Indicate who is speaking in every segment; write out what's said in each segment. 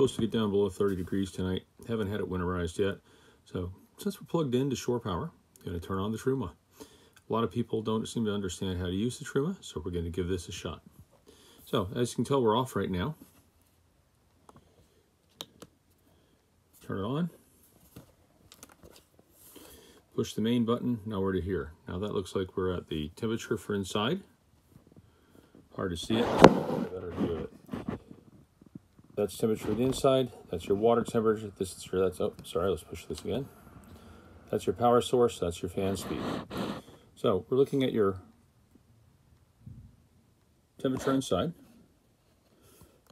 Speaker 1: supposed to get down below 30 degrees tonight. Haven't had it winterized yet. So since we're plugged into shore power, I'm going to turn on the Truma. A lot of people don't seem to understand how to use the Truma, so we're going to give this a shot. So as you can tell, we're off right now. Turn it on. Push the main button, now we're to here. Now that looks like we're at the temperature for inside. Hard to see it, better. That's temperature for the inside, that's your water temperature, this is your, that's, oh, sorry, let's push this again. That's your power source, that's your fan speed. So we're looking at your temperature inside.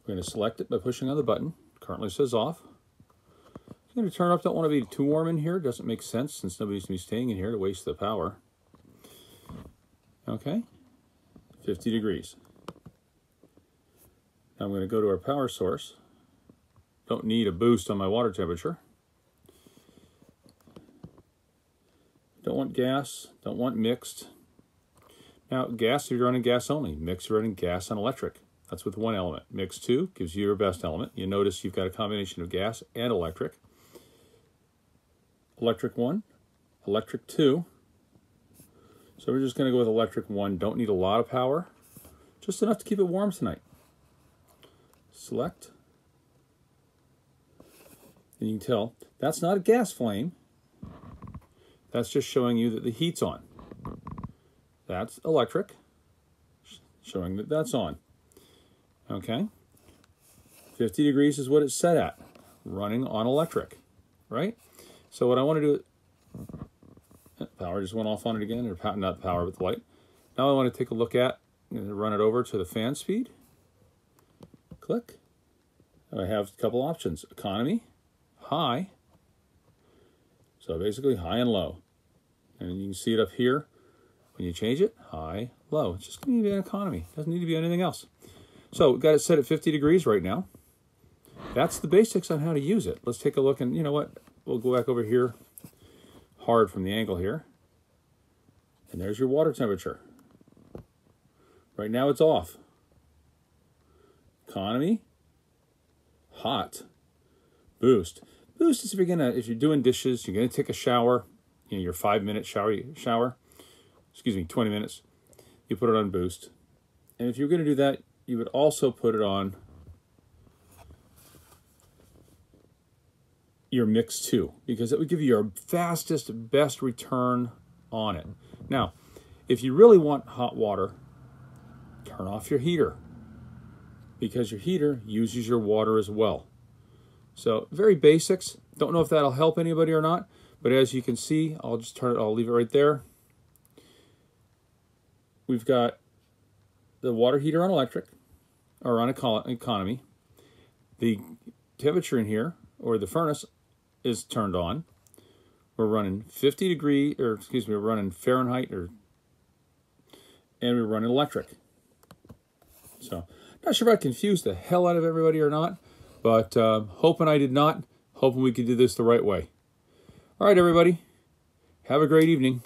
Speaker 1: We're going to select it by pushing on the button. Currently says off. I'm going to turn up. Don't want to be too warm in here. Doesn't make sense since nobody's going to be staying in here to waste the power. Okay. 50 degrees. I'm going to go to our power source. Don't need a boost on my water temperature. Don't want gas. Don't want mixed. Now, gas, you're running gas only. Mix, you're running gas and electric. That's with one element. Mix two gives you your best element. You notice you've got a combination of gas and electric. Electric one, electric two. So we're just going to go with electric one. Don't need a lot of power, just enough to keep it warm tonight. Select. And you can tell that's not a gas flame. That's just showing you that the heat's on. That's electric, showing that that's on. Okay. 50 degrees is what it's set at, running on electric, right? So what I want to do, power just went off on it again, or not power, but the light. Now I want to take a look at, and run it over to the fan speed. Click. I have a couple options, economy, high. So basically high and low. And you can see it up here. When you change it, high, low. It's just going to be an economy. It doesn't need to be anything else. So we've got it set at 50 degrees right now. That's the basics on how to use it. Let's take a look and you know what? We'll go back over here hard from the angle here. And there's your water temperature. Right now it's off. Economy, hot, boost. Boost is if you're gonna if you're doing dishes, you're gonna take a shower, you know, your five minute shower shower, excuse me, 20 minutes, you put it on boost. And if you're gonna do that, you would also put it on your mix two, because it would give you your fastest, best return on it. Now, if you really want hot water, turn off your heater because your heater uses your water as well. So very basics. Don't know if that'll help anybody or not, but as you can see, I'll just turn it, I'll leave it right there. We've got the water heater on electric or on economy. The temperature in here, or the furnace, is turned on. We're running 50 degree, or excuse me, we're running Fahrenheit, or and we're running electric. So, not sure if I confused the hell out of everybody or not, but uh, hoping I did not. Hoping we could do this the right way. All right, everybody. Have a great evening.